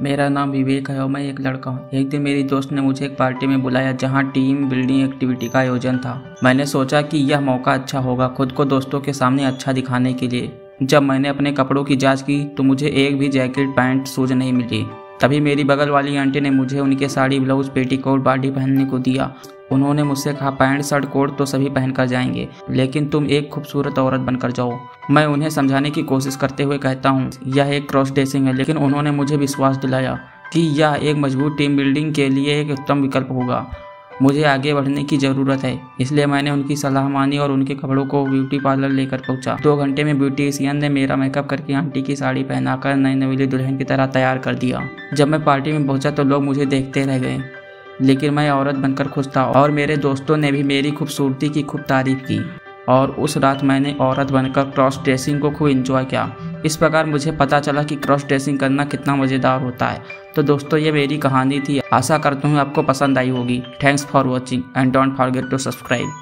मेरा नाम विवेक है और मैं एक लड़का हूँ। एक दिन मेरी दोस्त ने मुझे एक पार्टी में बुलाया जहाँ टीम बिल्डिंग एक्टिविटी का आयोजन था। मैंने सोचा कि यह मौका अच्छा होगा खुद को दोस्तों के सामने अच्छा दिखाने के लिए। जब मैंने अपने कपड़ों की जाँच की तो मुझे एक भी जैकेट, पैंट सूज नहीं मिली। तभी मेरी बगल वाली आंटी ने मुझे उनके साड़ी, ब्लाउज, पेटीकोट, बाडी पहनने को दिया। उन्होंने मुझसे कहा, पैंट, शर्ट, कोट तो सभी पहन कर जाएँगे, लेकिन तुम एक खूबसूरत औरत बनकर जाओ। मैं उन्हें समझाने की कोशिश करते हुए कहता हूँ, यह एक क्रॉस ड्रेसिंग है, लेकिन उन्होंने मुझे विश्वास दिलाया कि यह एक मज़बूत टीम बिल्डिंग के लिए एक उत्तम विकल्प होगा। मुझे आगे बढ़ने की ज़रूरत है, इसलिए मैंने उनकी सलाह मानी और उनके कपड़ों को ब्यूटी पार्लर लेकर पहुँचा। दो घंटे में ब्यूटीशियन ने मेरा मेकअप करके आंटी की साड़ी पहनाकर नई नवीली दुल्हन की तरह तैयार कर दिया। जब मैं पार्टी में पहुँचा तो लोग मुझे देखते रह गए। लेकिन मैं औरत बनकर खुश था और मेरे दोस्तों ने भी मेरी खूबसूरती की खूब तारीफ़ की। और उस रात मैंने औरत बनकर क्रॉस ड्रेसिंग को खूब इंजॉय किया। इस प्रकार मुझे पता चला कि क्रॉस ड्रेसिंग करना कितना मज़ेदार होता है। तो दोस्तों, ये मेरी कहानी थी। आशा करता हूँ आपको पसंद आई होगी। Thanks for watching and don't forget to subscribe